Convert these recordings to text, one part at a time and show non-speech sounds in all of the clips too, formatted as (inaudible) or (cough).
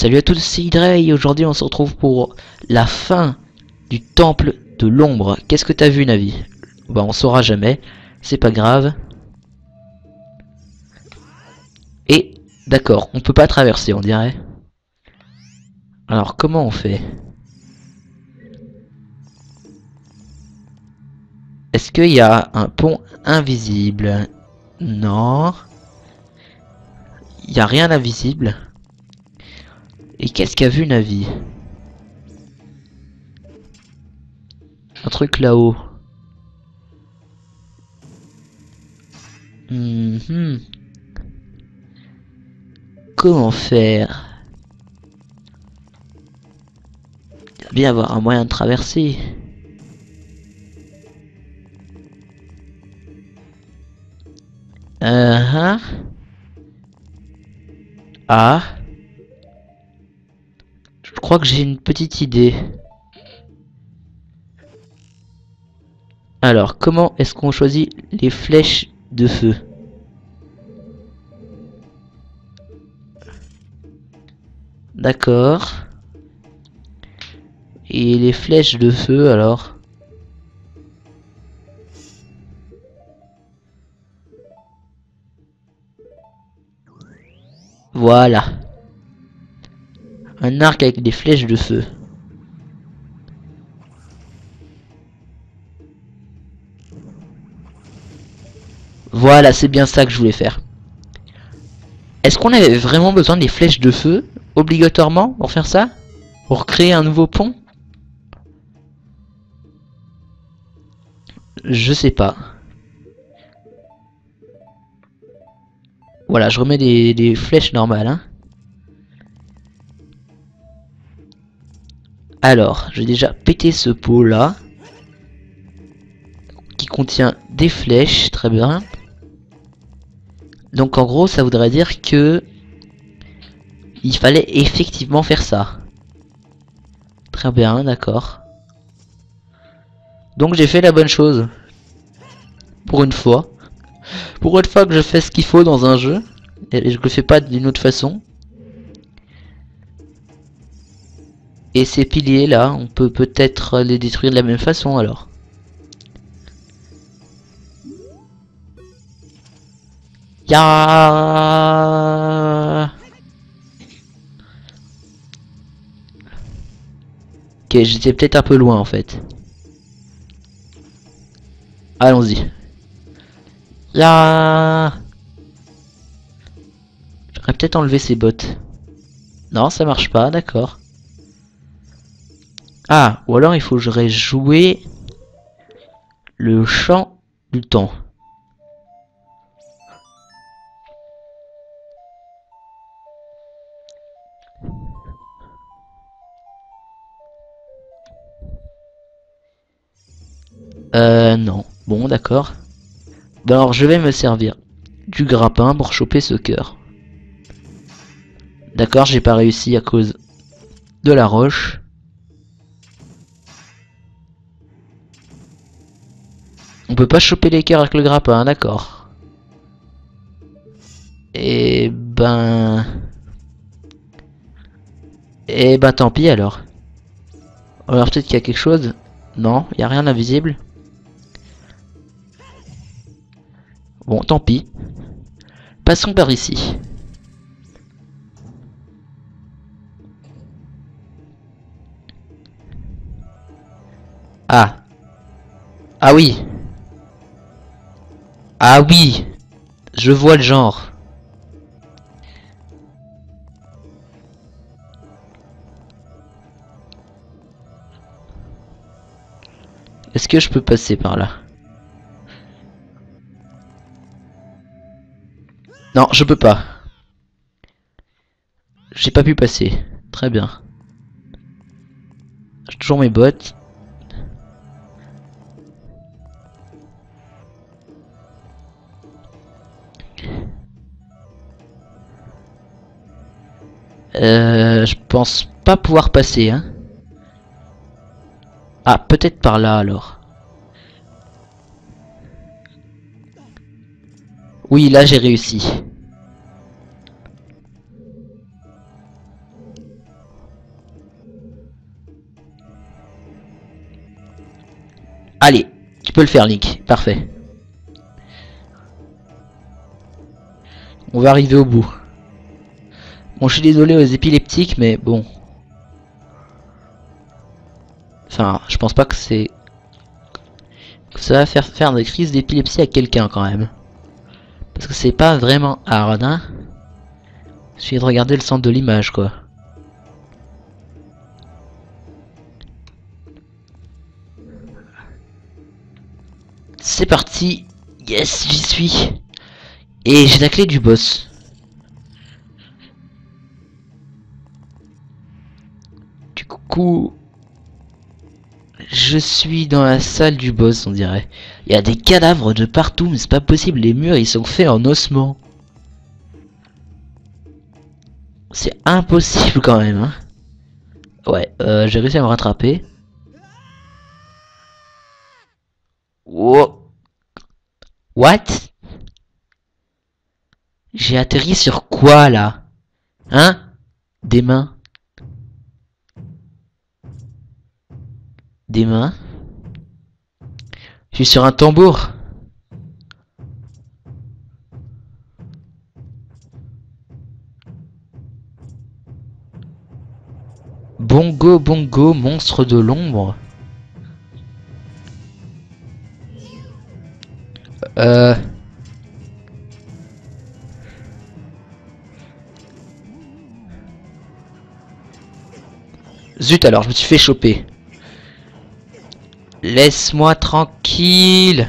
Salut à tous, c'est Hydrey et aujourd'hui on se retrouve pour la fin du temple de l'ombre. Qu'est-ce que t'as vu Navi? Bah on saura jamais, c'est pas grave. Et d'accord, on peut pas traverser on dirait. Alors comment on fait? Est-ce qu'il y a un pont invisible? Non. Il n'y a rien d'invisible. Et qu'est-ce qu'a vu Navi Un truc là-haut. Mhm. Comment faire? Il va bien avoir un moyen de traverser. Uh Ah. Crois que j'ai une petite idée. Alors, comment est-ce qu'on choisit les flèches de feu? D'accord. Et les flèches de feu alors? Voilà. Un arc avec des flèches de feu. Voilà, c'est bien ça que je voulais faire. Est-ce qu'on avait vraiment besoin des flèches de feu Obligatoirement pour faire ça? Pour créer un nouveau pont? Je sais pas. Voilà, je remets des, flèches normales. Hein. Alors, j'ai déjà pété ce pot là. Qui contient des flèches, très bien. Donc en gros, ça voudrait dire que... Il fallait effectivement faire ça. Très bien, d'accord. Donc j'ai fait la bonne chose. Pour une fois. Pour une fois que je fais ce qu'il faut dans un jeu, et je le fais pas d'une autre façon. Et ces piliers là, on peut peut-être les détruire de la même façon alors. Ya Ok, j'étais peut-être un peu loin en fait. Allons-y. Là J'aurais peut-être enlevé ces bottes. Non, ça marche pas, d'accord. Ah, ou alors il faut joué le chant du temps. Euh, non. Bon, d'accord. Ben alors je vais me servir du grappin pour choper ce cœur. D'accord, j'ai pas réussi à cause de la roche. On peut pas choper les cœurs avec le grappin, d'accord. Et ben... Et ben tant pis alors. Alors peut-être qu'il y a quelque chose. Non, il y a rien d'invisible. Bon, tant pis. Passons par ici. Ah. Ah oui. Ah oui. Je vois le genre. Est-ce que je peux passer par là? Non, je peux pas. J'ai pas pu passer. Très bien. J'ai toujours mes bottes. Euh, je pense pas pouvoir passer. Hein. Ah, peut-être par là alors. Oui, là j'ai réussi. Allez, tu peux le faire Nick, parfait. On va arriver au bout. Bon, je suis désolé aux épileptiques, mais bon. Enfin, je pense pas que c'est... que ça va faire faire des crises d'épilepsie à quelqu'un, quand même. Parce que c'est pas vraiment hard, hein. J'ai de regarder le centre de l'image, quoi. C'est parti Yes, j'y suis Et j'ai la clé du boss. Coup... Je suis dans la salle du boss, on dirait. Il y a des cadavres de partout, mais c'est pas possible. Les murs, ils sont faits en ossement. C'est impossible quand même. Hein. Ouais, euh, j'ai réussi à me rattraper. What? J'ai atterri sur quoi là? Hein? Des mains Des mains Je suis sur un tambour Bongo Bongo, monstre de l'ombre. Euh... Zut alors, je me suis fait choper. Laisse-moi tranquille.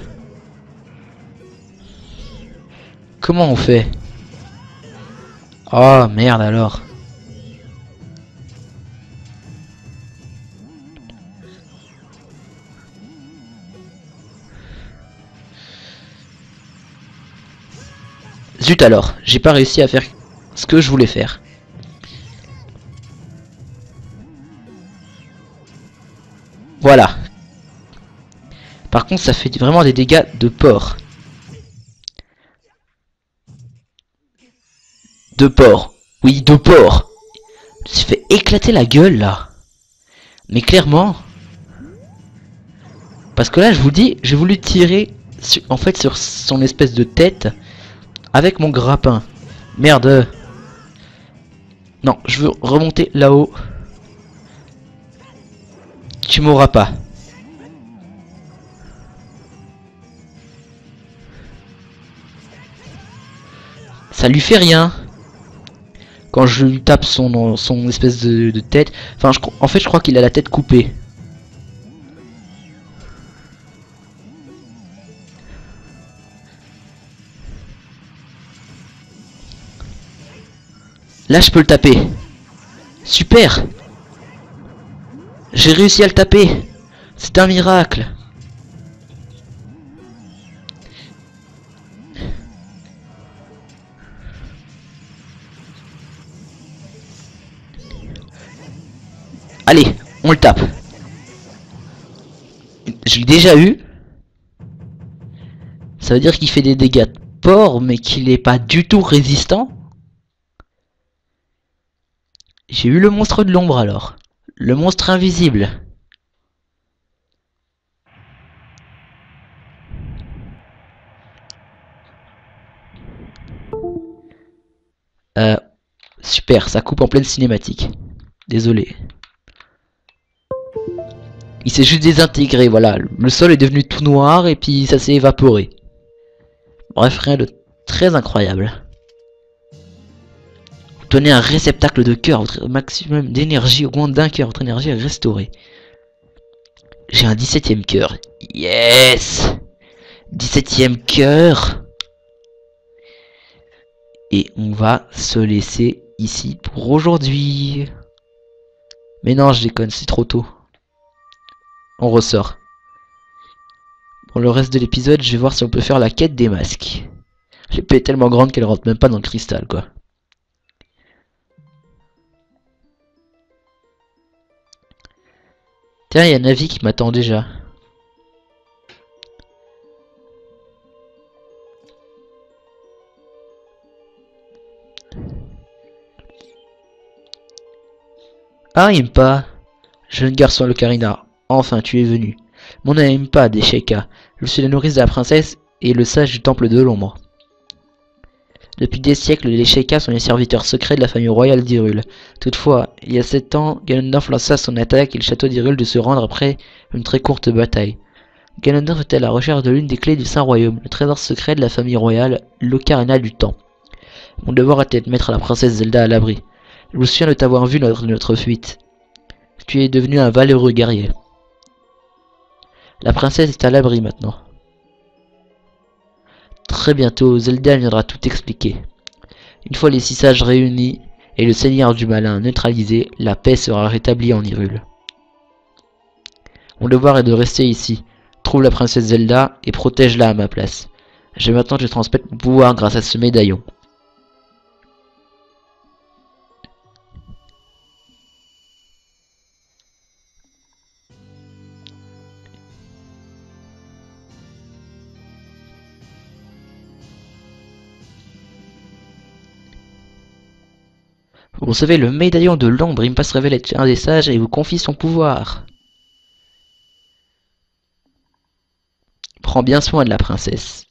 Comment on fait? Oh merde alors. Zut alors, j'ai pas réussi à faire ce que je voulais faire. Voilà. Par contre, ça fait vraiment des dégâts de porc. De porc. Oui, de porc. Je fait éclater la gueule, là. Mais clairement... Parce que là, je vous dis, j'ai voulu tirer en fait sur son espèce de tête avec mon grappin. Merde. Non, je veux remonter là-haut. Tu m'auras pas. Ça lui fait rien. Quand je lui tape son, espèce de, tête. Enfin, en fait, je crois qu'il a la tête coupée. Là, je peux le taper. Super J'ai réussi à le taper. C'est un miracle. Allez, on le tape. Je l'ai déjà eu. Ça veut dire qu'il fait des dégâts de porc, mais qu'il n'est pas du tout résistant. J'ai eu le monstre de l'ombre alors. Le monstre invisible. Euh, super, ça coupe en pleine cinématique. Désolé. Il s'est juste désintégré, voilà. Le sol est devenu tout noir et puis ça s'est évaporé. Bref, rien de très incroyable. Obtenez un réceptacle de cœur, votre maximum d'énergie augmente d'un cœur, votre énergie est restaurée. J'ai un 17ème cœur. Yes 17ème cœur. Et on va se laisser ici pour aujourd'hui. Mais non, je déconne, c'est trop tôt. On ressort. Pour le reste de l'épisode, je vais voir si on peut faire la quête des masques. L'épée est tellement grande qu'elle rentre même pas dans le cristal, quoi. Tiens, il y a Navi qui m'attend déjà. Ah, pas. Jeune garçon le Carina, enfin tu es venu. Mon n'aime pas des Sheikah. Je suis la nourrice de la princesse et le sage du temple de l'ombre. Depuis des siècles, les Sheikah sont les serviteurs secrets de la famille royale d'Hyrule. Toutefois, il y a sept ans, Ganondorf lança son attaque et le château d'Hyrule de se rendre après une très courte bataille. Ganondorf était à la recherche de l'une des clés du Saint-Royaume, le trésor secret de la famille royale, l'Ocarina du Temps. Mon devoir était de mettre la princesse Zelda à l'abri. Je me souviens de t'avoir vu lors de notre fuite. Tu es devenu un valeureux guerrier. La princesse est à l'abri maintenant. Très bientôt, Zelda viendra tout expliquer. Une fois les six sages réunis et le seigneur du malin neutralisé, la paix sera rétablie en Hyrule. Mon devoir est de rester ici. Trouve la princesse Zelda et protège-la à ma place. Je vais maintenant te transmettre mon pouvoir grâce à ce médaillon. Vous savez, le médaillon de l'ombre, il me passe révéler être un des sages et vous confie son pouvoir. Prends bien soin de la princesse.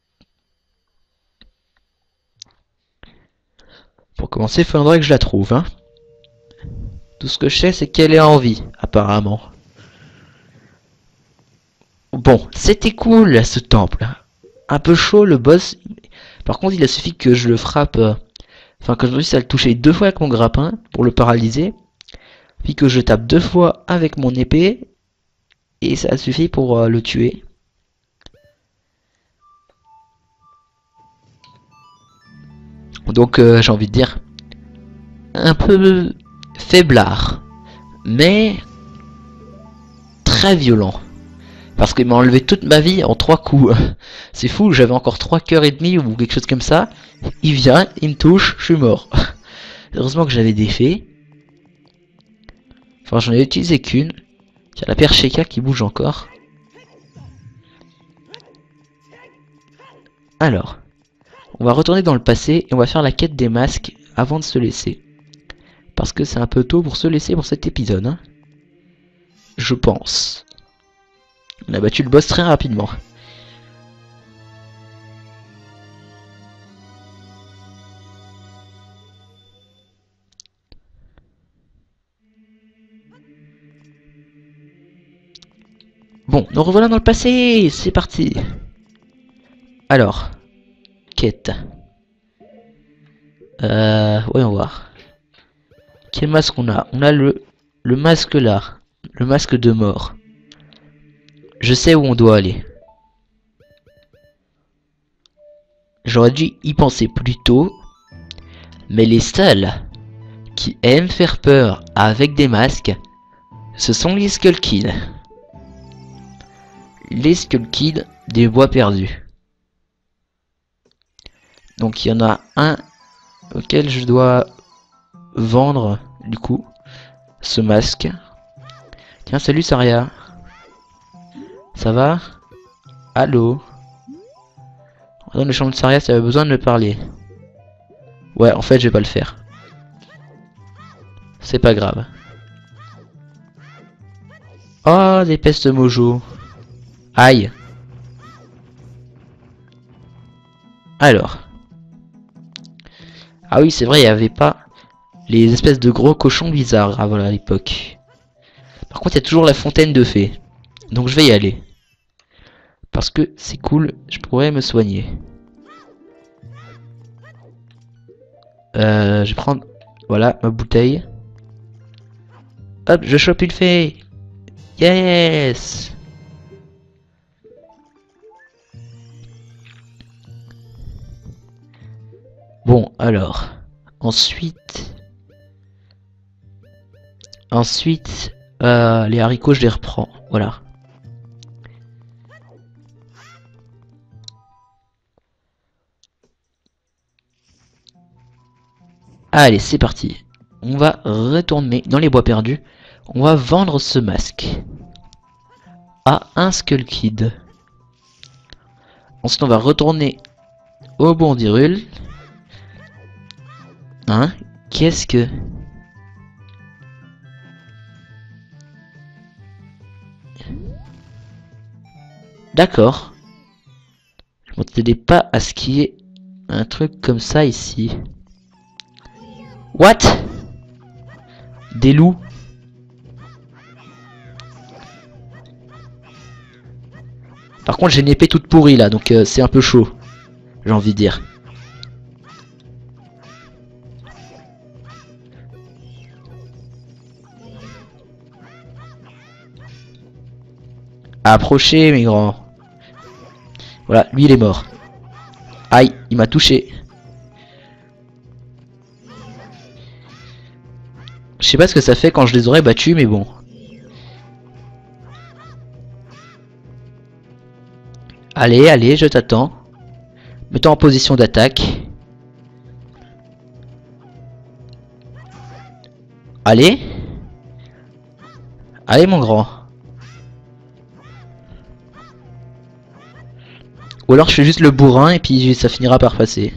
Pour commencer, il faudrait que je la trouve, hein. Tout ce que je sais, c'est qu'elle est en vie, apparemment. Bon, c'était cool, ce temple. Un peu chaud, le boss. Par contre, il a suffi que je le frappe... Enfin, que je réussisse à le toucher deux fois avec mon grappin pour le paralyser. Puis que je tape deux fois avec mon épée. Et ça suffit pour euh, le tuer. Donc euh, j'ai envie de dire un peu faiblard. Mais très violent. Parce qu'il m'a enlevé toute ma vie en trois coups. (laughs) C'est fou, j'avais encore trois cœurs et demi ou quelque chose comme ça. Il vient, il me touche, je suis mort. (laughs) Heureusement que j'avais des fées. Enfin, j'en ai utilisé qu'une. A la paire qui bouge encore. Alors, on va retourner dans le passé et on va faire la quête des masques avant de se laisser. Parce que c'est un peu tôt pour se laisser pour cet épisode. Hein. Je pense. On a battu le boss très rapidement. Bon, nous revoilà dans le passé, c'est parti. Alors, quête. Euh, voyons voir. Quel masque on a? On a le, le masque là, le masque de mort. Je sais où on doit aller. J'aurais dû y penser plus tôt. Mais les seuls qui aiment faire peur avec des masques, ce sont les Skull Les Skull des bois perdus. Donc il y en a un auquel je dois vendre du coup ce masque. Tiens, salut Saria. Ça va? Allô? Dans le champ de Saria, ça avait besoin de me parler. Ouais, en fait, je vais pas le faire. C'est pas grave. Oh, des pestes mojo. Aïe. Alors. Ah oui, c'est vrai, il n'y avait pas les espèces de gros cochons bizarres à l'époque. Par contre, il y a toujours la fontaine de fées. Donc je vais y aller. Parce que c'est cool, je pourrais me soigner. Euh, je vais prendre, voilà, ma bouteille. Hop, je chope une fée. Yes Bon, alors. Ensuite... Ensuite, euh, les haricots, je les reprends. Voilà. Allez, c'est parti. On va retourner dans les bois perdus. On va vendre ce masque à un Skull Kid. Ensuite, on va retourner au bon d'Irul. Hein? Qu'est-ce que... D'accord. Je m'attendais pas à ce qu'il y ait un truc comme ça ici. What? Des loups Par contre, j'ai une épée toute pourrie là, donc euh, c'est un peu chaud. J'ai envie de dire. Approchez, mes grands. Voilà, lui il est mort. Aïe, il m'a touché. Sais pas ce que ça fait quand je les aurais battus, mais bon. Allez, allez, je t'attends. Mets-toi en position d'attaque. Allez. Allez, mon grand. Ou alors je fais juste le bourrin et puis ça finira par passer.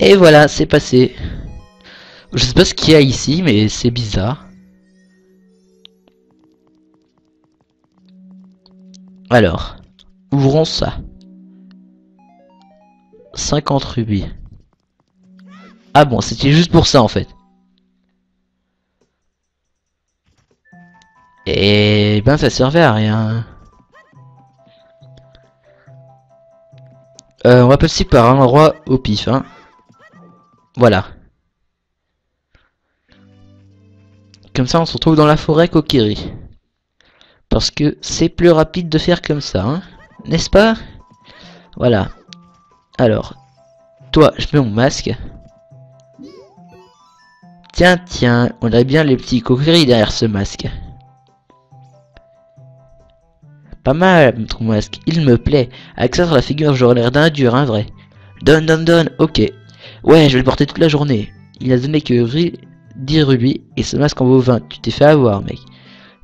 Et voilà, c'est passé. Je sais pas ce qu'il y a ici, mais c'est bizarre. Alors, ouvrons ça. 50 rubis. Ah bon, c'était juste pour ça en fait. Et ben ça servait à rien. Euh, on va passer par un endroit au pif. Hein. Voilà. Comme ça on se retrouve dans la forêt Kokiri. Parce que c'est plus rapide de faire comme ça. Hein. N'est-ce pas? Voilà. Alors. Toi, je mets mon masque. Tiens, tiens, on a bien les petits coquilleries derrière ce masque. Pas mal, ton masque, il me plaît. Avec ça sur la figure, j'aurais l'air d'un dur, hein, vrai. Donne, donne, donne, ok. Ouais, je vais le porter toute la journée. Il a donné que 10 rubis, et ce masque en vaut 20. Tu t'es fait avoir, mec.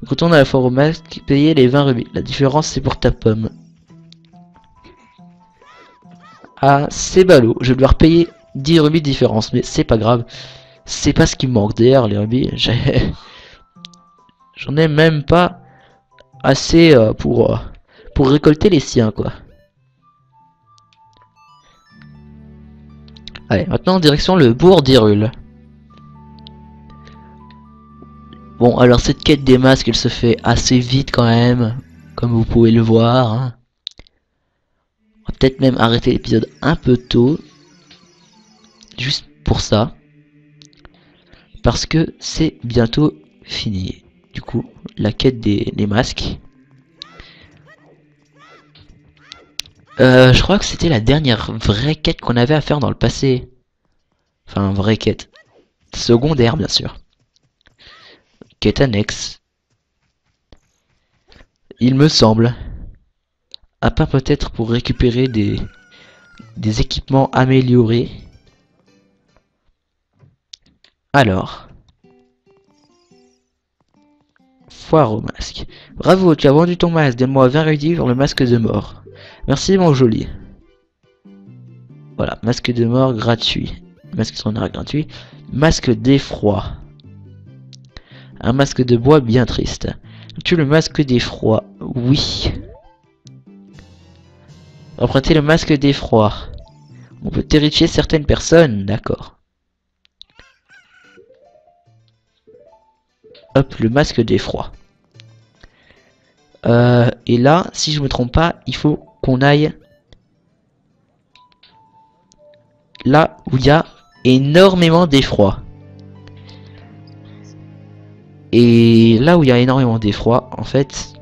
Retourne à la foire au masque, payer les 20 rubis. La différence, c'est pour ta pomme. Ah, c'est ballot. Je vais devoir payer 10 rubis de différence, mais c'est pas grave. C'est pas ce qui manque d'ailleurs, les rubis. (laughs) J'en ai même pas assez euh, euh, pour récolter les siens, quoi. Allez, maintenant direction le bourg d'Irul. Bon, alors cette quête des masques, elle se fait assez vite quand même, comme vous pouvez le voir. Hein. On va peut-être même arrêter l'épisode un peu tôt, juste pour ça, parce que c'est bientôt fini du coup la quête des, masques. Euh, je crois que c'était la dernière vraie quête qu'on avait à faire dans le passé. Enfin, vraie quête. Secondaire, bien sûr. Quête annexe. Il me semble. À part peut-être pour récupérer des, équipements améliorés. Alors. foire au masque. Bravo, tu as vendu ton masque. Donne-moi 20 rubis pour le masque de mort. Merci, mon joli. Voilà, masque de mort gratuit. Masque sonore gratuit. Masque d'effroi. Un masque de bois bien triste. Tu le masque d'effroi? Oui. Emprunter le masque d'effroi. On peut terrifier certaines personnes, d'accord. Hop, le masque d'effroi. Euh, et là, si je me trompe pas, il faut qu'on aille là où il y a énormément d'effroi. Et là où il y a énormément d'effroi, en fait,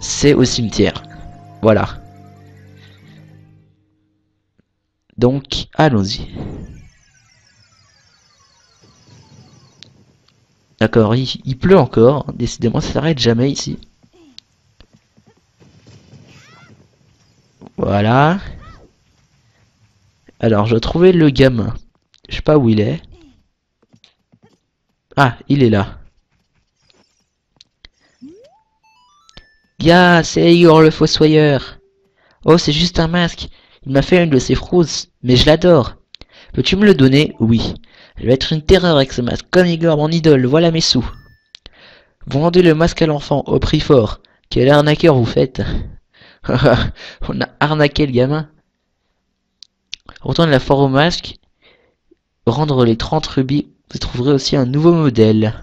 c'est au cimetière. Voilà. Donc, allons-y. D'accord, il, il, pleut encore. Décidément, ça s'arrête jamais ici. Voilà. Alors, je trouvais le gamin. Je sais pas où il est. Ah, il est là. Ya, c'est Igor le fossoyeur. Oh, c'est juste un masque. Il m'a fait une de ses frousses, mais je l'adore. Peux-tu me le donner? Oui. Je vais être une terreur avec ce masque. Comme Igor, mon idole, voilà mes sous. Vendez le masque à l'enfant au prix fort. Quel arnaqueur vous faites (laughs) On a arnaqué le gamin. Retournez la foire au masque. Rendre les 30 rubis. Vous trouverez aussi un nouveau modèle.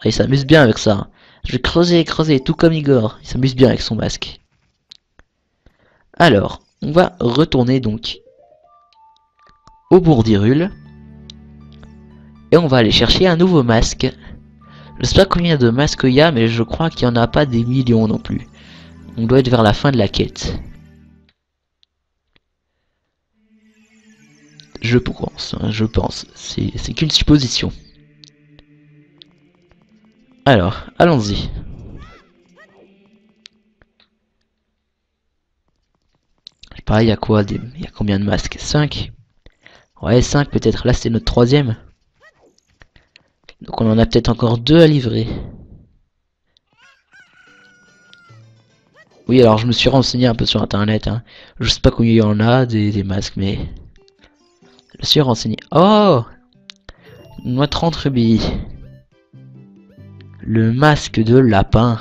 Ah, il s'amuse bien avec ça. Je vais creuser et creuser, tout comme Igor. Il s'amuse bien avec son masque. Alors, on va retourner donc au Bourdirul. Et on va aller chercher un nouveau masque. Je sais pas combien de masques il y a, mais je crois qu'il n'y en a pas des millions non plus. On doit être vers la fin de la quête. Je pense, hein, je pense. C'est qu'une supposition. Alors, allons-y. Pareil, il y a quoi Il y a combien de masques? 5 Ouais, 5 peut-être. Là, c'est notre troisième. Donc on en a peut-être encore deux à livrer. Oui, alors je me suis renseigné un peu sur internet. Hein. Je sais pas combien il y en a des, masques, mais... Je suis renseigné. Oh Noix 30 rubis. Le masque de lapin.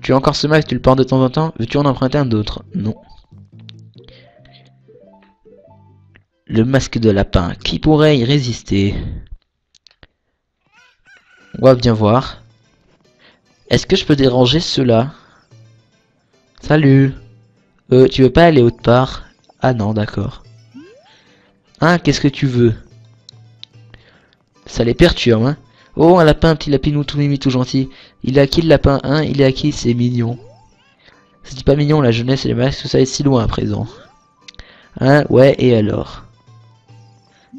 Tu as encore ce masque, tu le portes de temps en temps? Veux-tu en emprunter un autre? Non. Le masque de lapin. Qui pourrait y résister? On va bien voir. Est-ce que je peux déranger ceux-là? Salut Euh, tu veux pas aller autre part? Ah non, d'accord. Hein, qu'est-ce que tu veux? Ça les perturbe, hein Oh, un lapin, un petit lapinou tout mimi, tout gentil. Il est à qui le lapin? Hein Il est à qui? C'est mignon. C'est pas mignon, la jeunesse et les masques, tout ça est si loin à présent. Hein Ouais, et alors?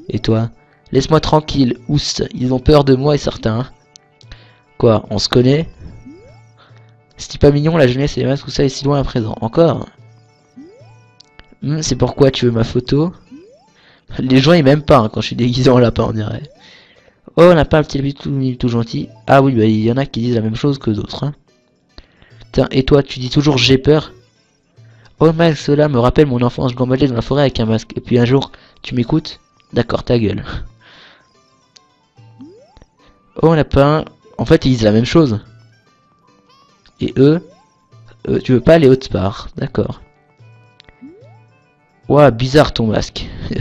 Et toi? Laisse-moi tranquille, oust. Ils ont peur de moi et certains. Quoi On se connaît C'est pas mignon la jeunesse et les masques, tout ça est si loin à présent. Encore hmm, C'est pourquoi tu veux ma photo? Les gens ils m'aiment pas hein, quand je suis déguisé en lapin on dirait. Oh on n'a pas un petit tout, tout gentil. Ah oui bah il y en a qui disent la même chose que d'autres. Hein. Et toi tu dis toujours j'ai peur? Oh Max cela me rappelle mon enfance, je gambadais dans la forêt avec un masque. Et puis un jour, tu m'écoutes? D'accord, ta gueule. Oh, lapin. En fait, ils disent la même chose. Et eux, euh, tu veux pas aller autre part. D'accord. Ouah, bizarre ton masque. (laughs)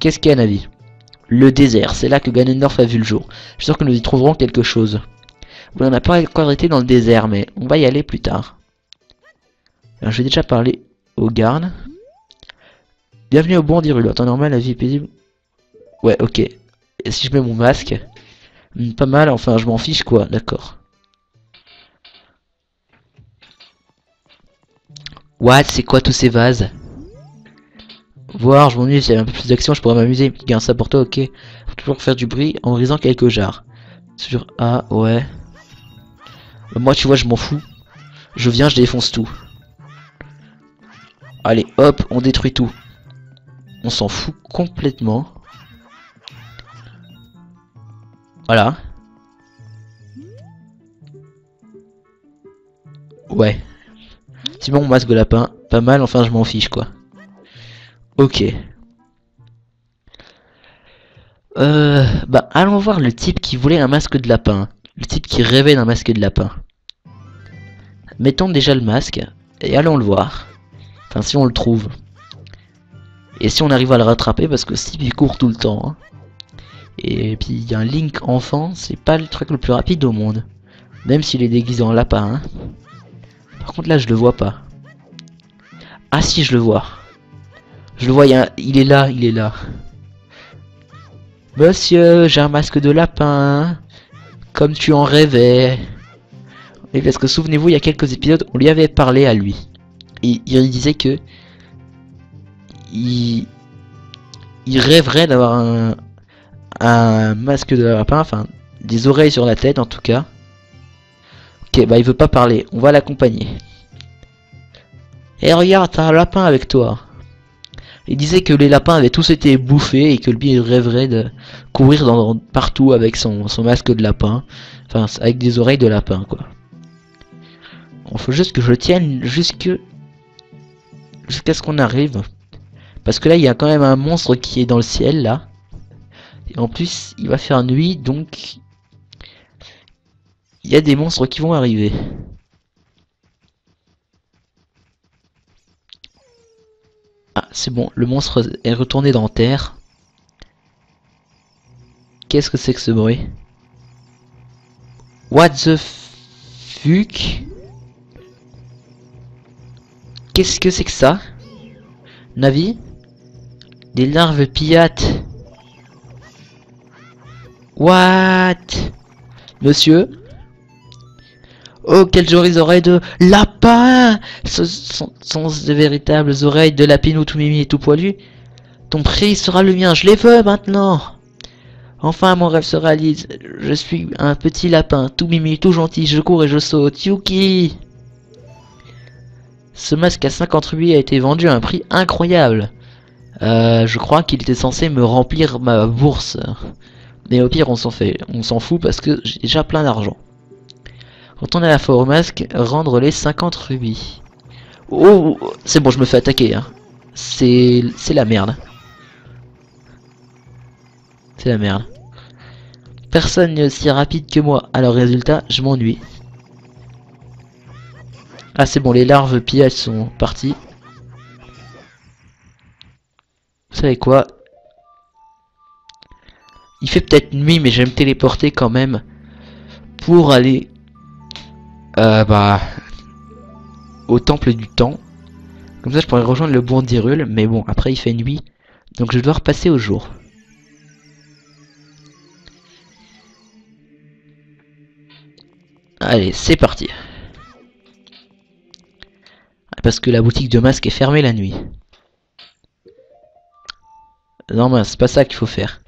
Qu'est-ce qu'il y a, Navi? Le désert, c'est là que Ganondorf a vu le jour. Je suis sûr que nous y trouverons quelque chose. on n'a pas encore été dans le désert, mais on va y aller plus tard. Alors, je vais déjà parler aux gardes. Bienvenue au Bondiru, en temps normal, la vie est paisible. Ouais, ok. Et si je mets mon masque? Pas mal, enfin, je m'en fiche, quoi, d'accord. What C'est quoi tous ces vases? Voir, je m'ennuie, s'il y avait un peu plus d'action, je pourrais m'amuser. Gagne ça pour toi, ok. Faut toujours faire du bruit en brisant quelques jarres. Sur A, ouais. Moi, tu vois, je m'en fous. Je viens, je défonce tout. Allez, hop, on détruit tout. On s'en fout complètement. Voilà. Ouais. C'est bon, masque de lapin. Pas mal, enfin je m'en fiche quoi. Ok. Euh, bah allons voir le type qui voulait un masque de lapin. Le type qui rêvait d'un masque de lapin. Mettons déjà le masque et allons le voir. Enfin si on le trouve. Et si on arrive à le rattraper, parce que Steve il court tout le temps. Hein. Et puis il y a un Link enfant, c'est pas le truc le plus rapide au monde. Même s'il est déguisé en lapin. Hein. Par contre là je le vois pas. Ah si je le vois. Je le vois, il, est là, il est là. Monsieur, j'ai un masque de lapin. Comme tu en rêvais. Et parce que souvenez-vous, il y a quelques épisodes, on lui avait parlé à lui. Et il disait que il, rêverait d'avoir un, un masque de lapin, enfin des oreilles sur la tête en tout cas. Ok, bah il veut pas parler, on va l'accompagner. Et eh, regarde, t'as un lapin avec toi. Il disait que les lapins avaient tous été bouffés et que lui rêverait de courir partout avec son, son masque de lapin. Enfin, avec des oreilles de lapin, quoi. Il faut juste que je tienne jusqu'à ce qu'on arrive Parce que là, il y a quand même un monstre qui est dans le ciel, là. En plus, il va faire nuit, donc... Il y a des monstres qui vont arriver. Ah, c'est bon, le monstre est retourné dans terre. Qu'est-ce que c'est que ce bruit? What the fuck? Qu'est-ce que c'est que ça? Navi? Des larves pillates What? Monsieur? Oh, quelles jolies oreilles de lapin Ce sont, de véritables oreilles de lapinou tout mimi et tout poilu. Ton prix sera le mien, je les veux maintenant Enfin, mon rêve se réalise. Je suis un petit lapin, tout mimi, tout gentil, je cours et je saute. Yuki Ce masque à 50 rubis a été vendu à un prix incroyable. Euh, je crois qu'il était censé me remplir ma bourse. Mais au pire, on s'en fait, on s'en fout parce que j'ai déjà plein d'argent. Retourner à la fois au masque, rendre les 50 rubis. Oh, c'est bon, je me fais attaquer. Hein. C'est la merde. C'est la merde. Personne n'est aussi rapide que moi, alors résultat, je m'ennuie. Ah c'est bon, les larves pillages sont partis. Vous savez quoi? Il fait peut-être nuit, mais je vais me téléporter quand même pour aller euh, bah, au temple du temps. Comme ça, je pourrais rejoindre le d'Irul, mais bon, après il fait nuit, donc je dois repasser au jour. Allez, c'est parti. Parce que la boutique de masques est fermée la nuit. Non, mais c'est pas ça qu'il faut faire.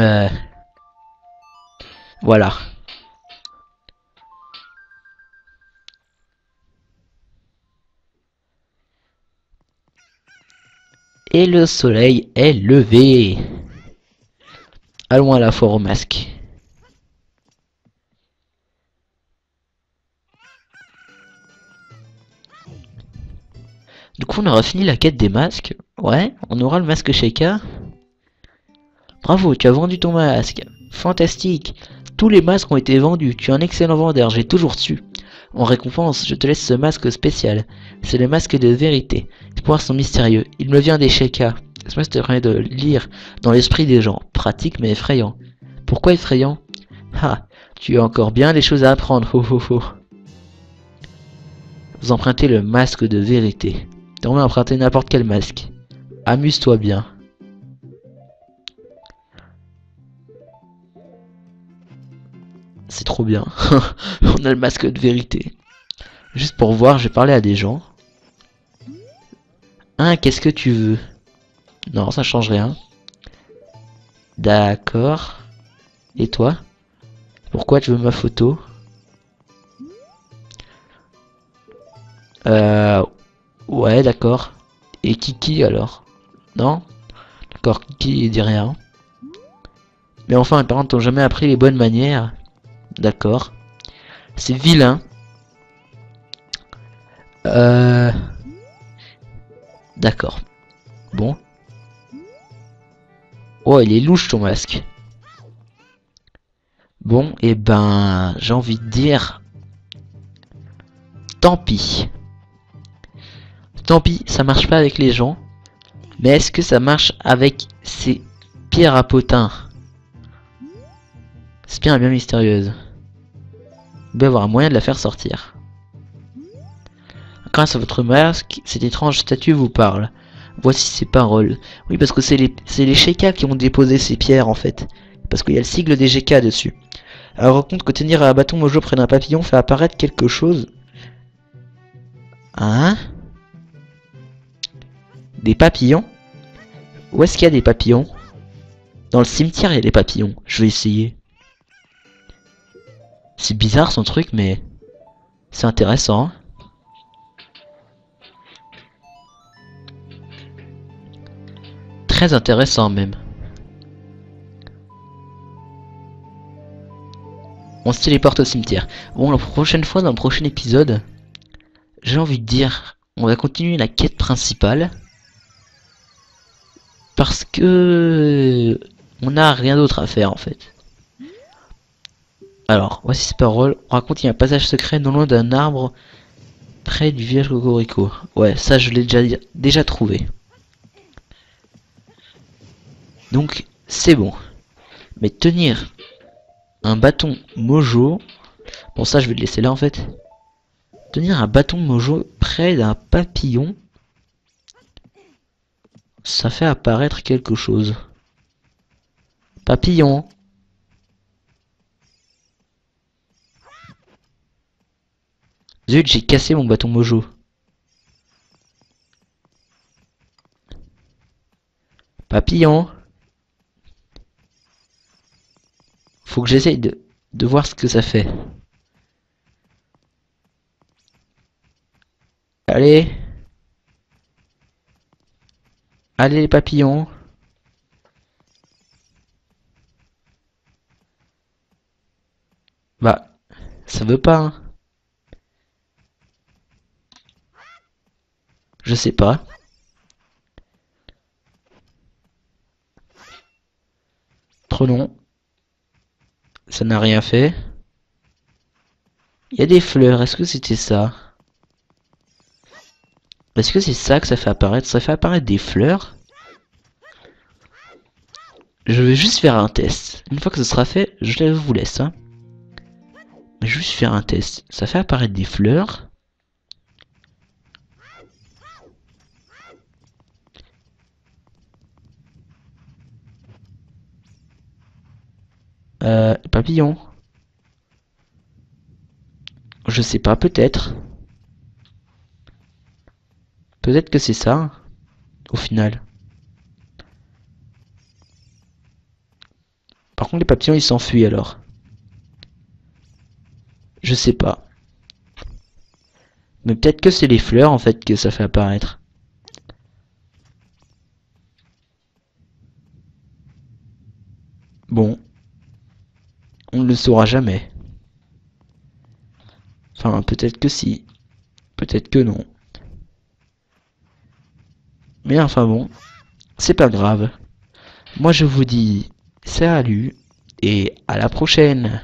Euh... Voilà. Et le soleil est levé. Allons à la foire au masque. Du coup, on aura fini la quête des masques. Ouais, on aura le masque Sheikah. Bravo, tu as vendu ton masque. Fantastique. Tous les masques ont été vendus. Tu es un excellent vendeur, j'ai toujours su. En récompense, je te laisse ce masque spécial. C'est le masque de vérité. Les pouvoirs sont mystérieux. Il me vient des Sheikah. Ce masque permet de lire dans l'esprit des gens. Pratique mais effrayant. Pourquoi effrayant? Ah, tu as encore bien des choses à apprendre. (laughs) Ho ho ho. Vous empruntez le masque de vérité. On va emprunter n'importe quel masque. Amuse-toi bien. C'est trop bien. (laughs) On a le masque de vérité. Juste pour voir, je vais parler à des gens. Hein, qu'est-ce que tu veux? Non, ça change rien. D'accord. Et toi? Pourquoi tu veux ma photo? Euh... Ouais, d'accord. Et Kiki alors? Non? D'accord, Kiki dit rien? Mais enfin, les parents t'ont jamais appris les bonnes manières. D'accord. C'est vilain. Euh... D'accord. Bon. Oh, il est louche ton masque. Bon, et eh ben, j'ai envie de dire... Tant pis. Tant pis, ça marche pas avec les gens. Mais est-ce que ça marche avec ces pierres à potins? Pierre est bien mystérieuse. Doit y avoir un moyen de la faire sortir. Grâce à votre masque, cette étrange statue vous parle. Voici ses paroles. Oui, parce que c'est les, les qui ont déposé ces pierres, en fait. Parce qu'il y a le sigle des GK dessus. Alors, raconte que tenir un bâton mojo près d'un papillon fait apparaître quelque chose. Hein? Des papillons? Où est-ce qu'il y a des papillons? Dans le cimetière, il y a des papillons. Je vais essayer. C'est bizarre son truc, mais c'est intéressant. Hein. Très intéressant même. On se téléporte au cimetière. Bon, la prochaine fois, dans le prochain épisode, j'ai envie de dire on va continuer la quête principale. Parce que on n'a rien d'autre à faire en fait. Alors, voici ces paroles. On raconte il y a un passage secret non loin d'un arbre près du village Cocorico. Ouais, ça je l'ai déjà, déjà trouvé. Donc, c'est bon. Mais tenir un bâton mojo... Bon, ça je vais le laisser là en fait. Tenir un bâton mojo près d'un papillon... Ça fait apparaître quelque chose. Papillon Zut, j'ai cassé mon bâton mojo. Papillon. Faut que j'essaye de, de voir ce que ça fait. Allez. Allez les papillons. Bah, ça veut pas. Hein. Je sais pas. Trop long. Ça n'a rien fait. Il y a des fleurs. Est-ce que c'était ça? Est-ce que c'est ça que ça fait apparaître? Ça fait apparaître des fleurs? Je vais juste faire un test. Une fois que ce sera fait, je vous laisse. Hein. Juste faire un test. Ça fait apparaître des fleurs. Euh, papillon. Je sais pas, peut-être. Peut-être que c'est ça, au final. Par contre, les papillons, ils s'enfuient alors. Je sais pas. Mais peut-être que c'est les fleurs, en fait, que ça fait apparaître. Bon. On ne le saura jamais. Enfin, peut-être que si. Peut-être que non. Mais enfin bon, c'est pas grave. Moi je vous dis salut et à la prochaine